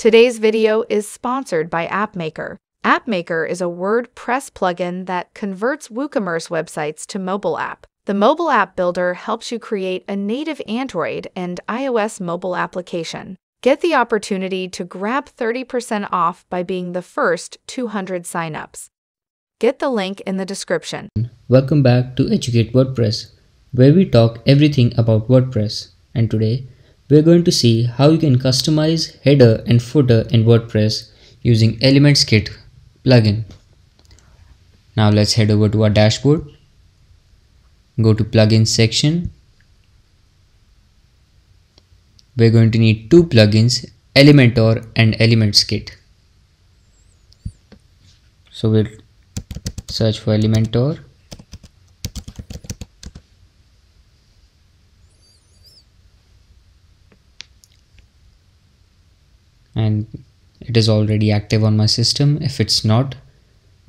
Today's video is sponsored by AppMaker. AppMaker is a WordPress plugin that converts WooCommerce websites to mobile app. The mobile app builder helps you create a native Android and iOS mobile application. Get the opportunity to grab 30% off by being the first 200 signups. Get the link in the description. Welcome back to Educate WordPress, where we talk everything about WordPress. And today, we're going to see how you can customize header and footer in WordPress using Elements Kit plugin. Now let's head over to our dashboard. Go to plugins section. We're going to need two plugins, Elementor and Elements Kit. So we'll search for Elementor and it is already active on my system. If it's not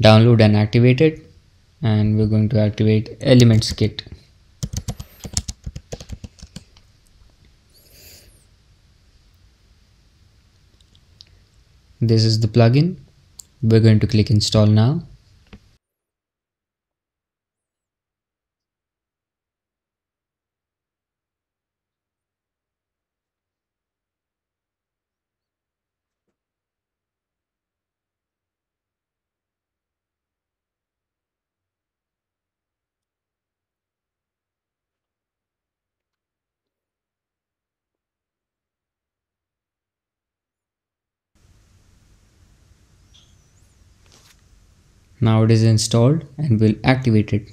download and activate it. And we're going to activate elements kit. This is the plugin. We're going to click install now Now it is installed and we'll activate it.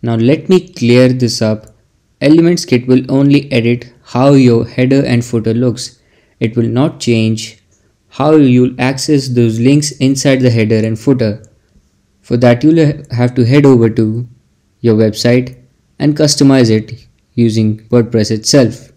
Now let me clear this up. Elements kit will only edit how your header and footer looks. It will not change how you'll access those links inside the header and footer. For that you'll have to head over to your website and customize it using WordPress itself.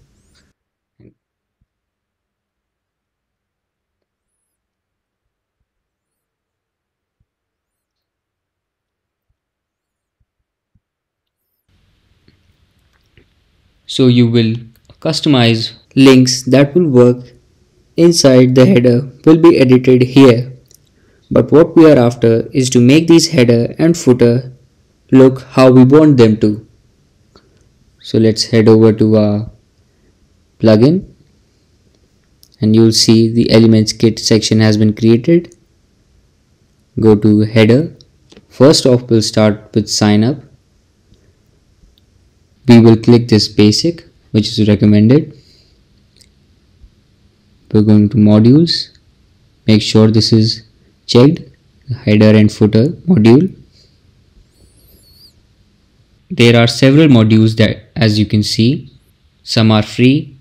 So you will customize links that will work inside the header will be edited here. But what we are after is to make these header and footer look how we want them to. So let's head over to our plugin and you'll see the elements kit section has been created. Go to header. First off we'll start with sign up we will click this basic which is recommended. We're going to modules. Make sure this is checked. Header and footer module. There are several modules that as you can see some are free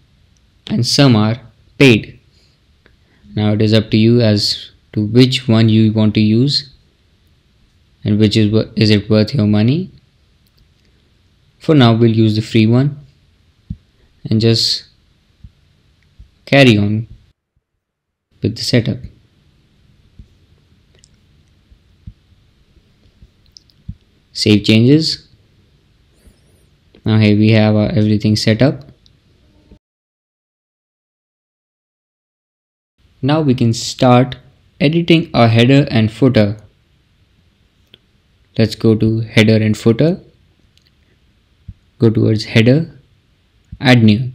and some are paid. Now it is up to you as to which one you want to use and which is is it worth your money for now we'll use the free one and just carry on with the setup. Save changes. Now here we have everything set up. Now we can start editing our header and footer. Let's go to header and footer go towards header add new.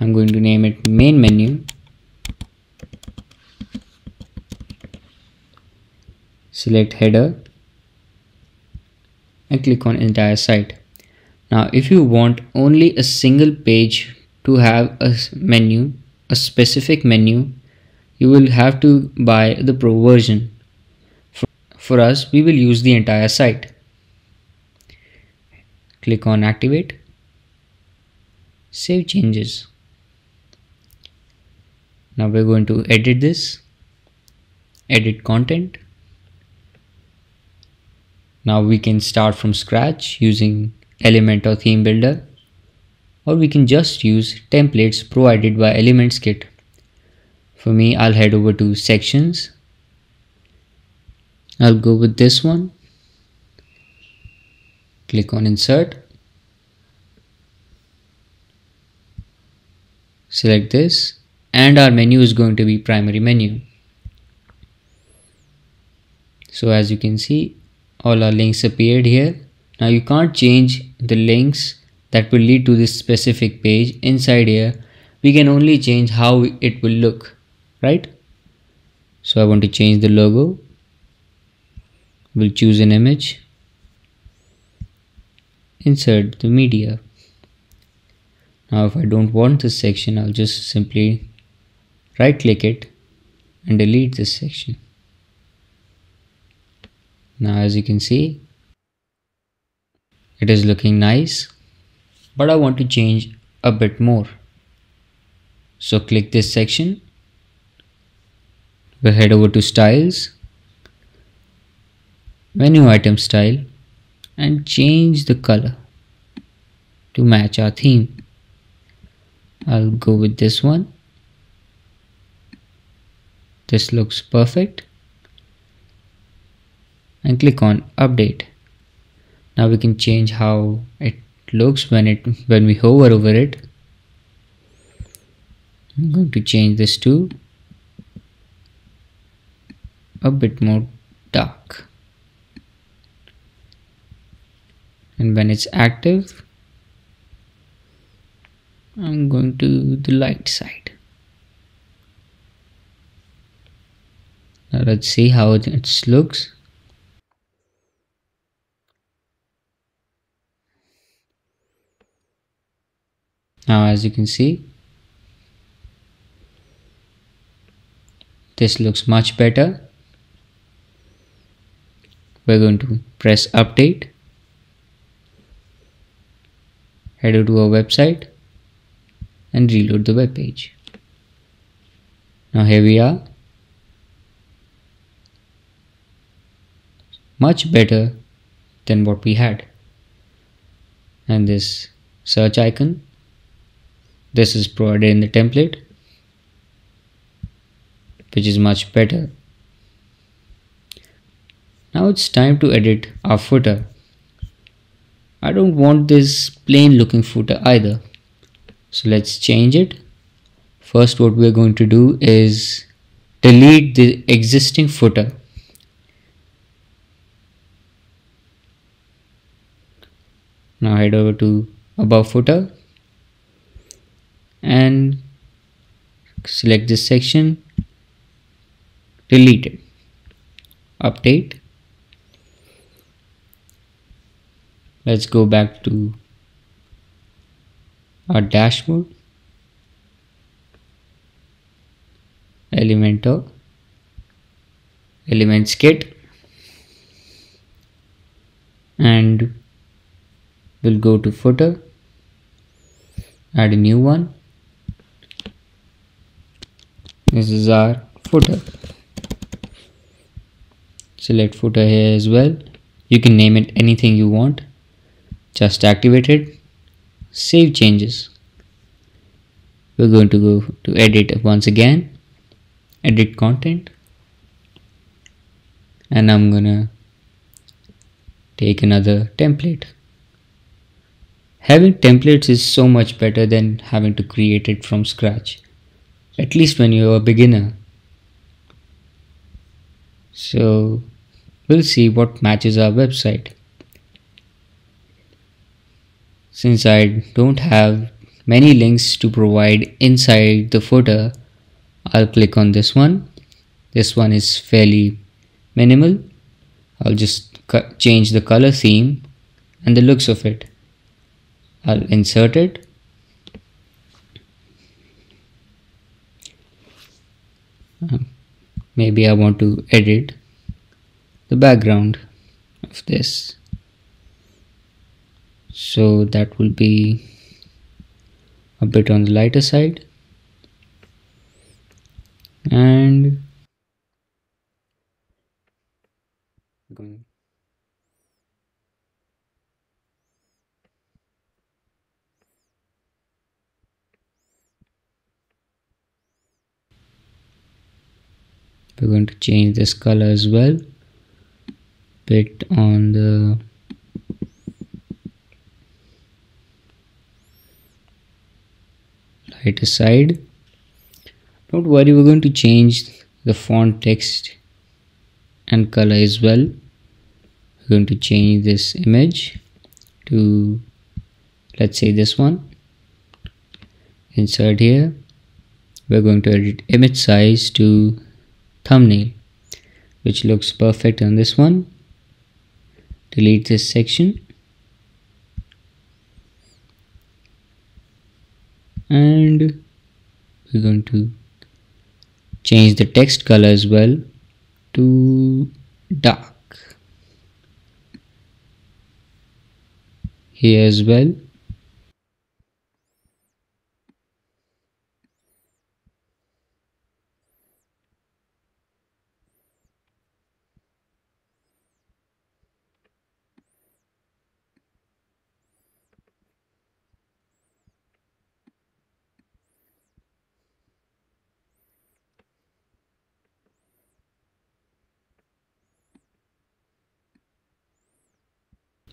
I'm going to name it main menu. Select header and click on entire site. Now if you want only a single page to have a menu a specific menu you will have to buy the pro version. For, us we will use the entire site click on activate. Save changes. Now we're going to edit this. Edit content. Now we can start from scratch using Elementor theme builder or we can just use templates provided by elements kit. For me I'll head over to sections. I'll go with this one click on insert. Select this and our menu is going to be primary menu. So as you can see all our links appeared here. Now you can't change the links that will lead to this specific page inside here. We can only change how it will look right? So I want to change the logo. We'll choose an image insert the media. Now if I don't want this section I'll just simply right click it and delete this section. Now as you can see it is looking nice but I want to change a bit more. So click this section. We'll head over to styles. Menu item style and change the color to match our theme. I'll go with this one. This looks perfect. And click on update. Now we can change how it looks when it when we hover over it. I'm going to change this to a bit more dark and when it's active I'm going to the light side. Now let's see how it looks. Now as you can see, this looks much better. We're going to press update, head over to our website and reload the web page. Now here we are. Much better than what we had. And this search icon, this is provided in the template, which is much better. Now it's time to edit our footer. I don't want this plain looking footer either. So let's change it. First what we're going to do is delete the existing footer. Now head over to above footer and select this section. Delete it. Update let's go back to our dashboard. Elementor elements kit. And we'll go to footer. Add a new one. This is our footer. Select footer here as well. You can name it anything you want just activate it save changes. We're going to go to edit once again. Edit content. And I'm gonna take another template. Having templates is so much better than having to create it from scratch at least when you're a beginner. So we'll see what matches our website since I don't have many links to provide inside the footer I'll click on this one. This one is fairly minimal. I'll just change the color theme and the looks of it. I'll insert it. Um, maybe I want to edit the background of this so that will be a bit on the lighter side. And we're going to change this color as well. Bit on the to side. Don't worry, we're going to change the font text and color as well. We're going to change this image to let's say this one. Insert here. We're going to edit image size to thumbnail which looks perfect on this one delete this section and we're going to change the text color as well to dark. Here as well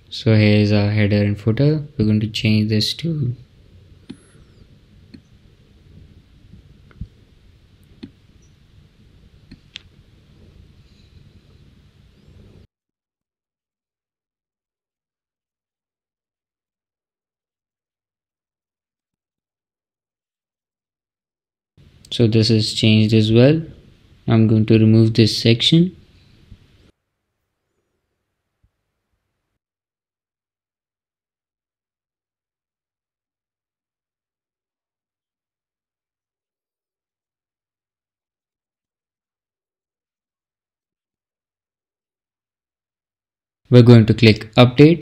so here is our header and footer. We're going to change this to so this is changed as well. I'm going to remove this section we're going to click update.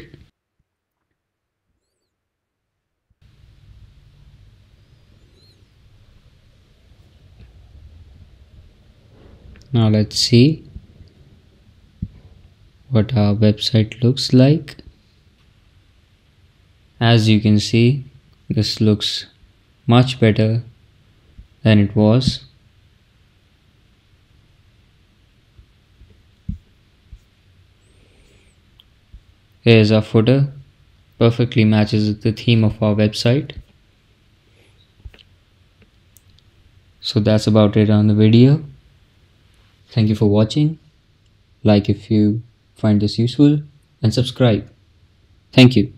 Now let's see what our website looks like. As you can see this looks much better than it was Here's our footer. Perfectly matches the theme of our website. So that's about it on the video. Thank you for watching. Like if you find this useful and subscribe. Thank you.